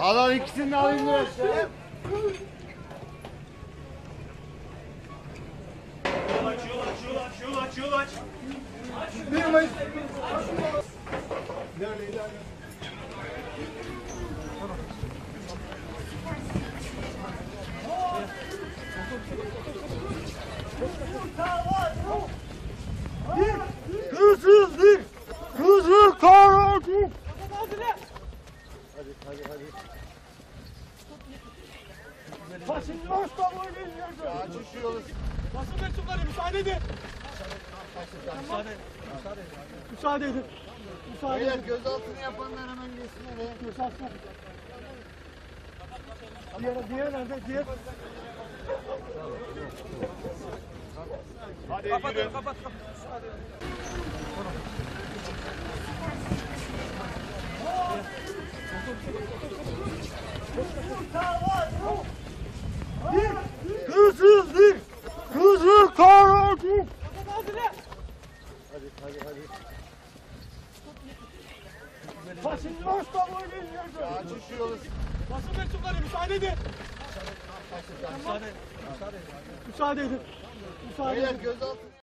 Alan ikisini de alayım. Yol aç, yol aç, yol aç, yol aç, yol aç. Bir Mayıs. Hırsızlık! Hadi hadi hadi. Taşınmaz tabağı geliyor. Açın şu yolu. Basın mensupları müsaade edin. Müsaade Müsaade edin. Müsaade edin. gözaltını yapanlar hemen geçsin oraya. Müsaade Diğer, diğer nerede? Diğer. Hadi yürü. Hırsızlık! Hırsızlık karanlık! Hadi hadi hadi. Geliyor. Açın şu yolu. Basın mensupları müsaade edin. Müsaade edin. Müsaade Beyler edin. gözaltını